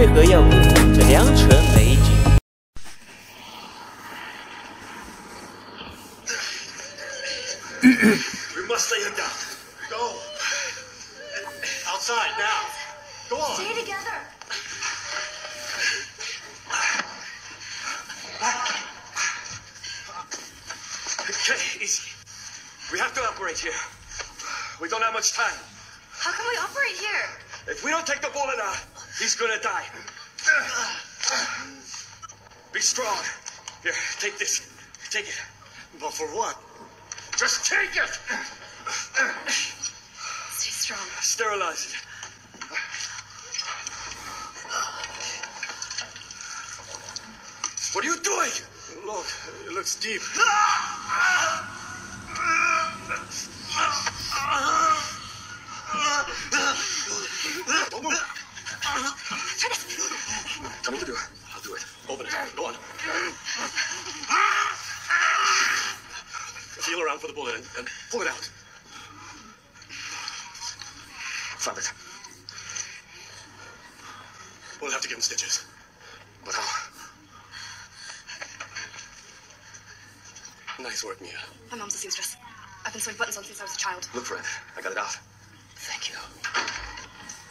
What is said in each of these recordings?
为何要辜负这良辰美景？ We must lay him down. Go. Outside now. Go on. Stay together. Okay, easy. We have to operate here. We don't have much time. How can we operate here? If we don't take the bullet out, he's gonna die. Be strong. Here, take this. Take it. But for what? Just take it! Stay strong. Sterilize it. What are you doing? Look, it looks deep. Don't move. Tell me to do it. I'll do it. Open it. Go on. Feel around for the bullet and, and pull it out. Found it. We'll have to give him stitches. But how? Nice work, Mia. My mom's a seamstress. I've been sewing buttons on since I was a child. Look for it. I got it out. Thank you.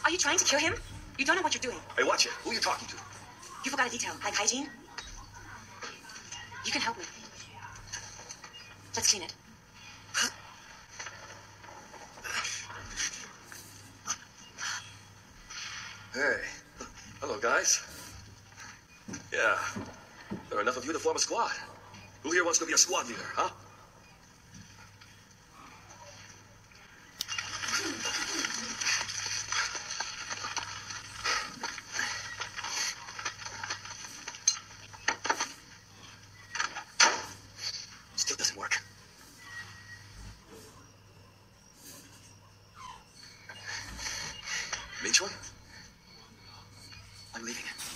Are you trying to cure him? You don't know what you're doing. Hey, watch it. Who are you talking to? You forgot a detail, like hygiene. You can help me. Let's clean it. Hey. Hello, guys. Yeah. There are enough of you to form a squad. Who here wants to be a squad leader, huh? Meechun? I'm leaving.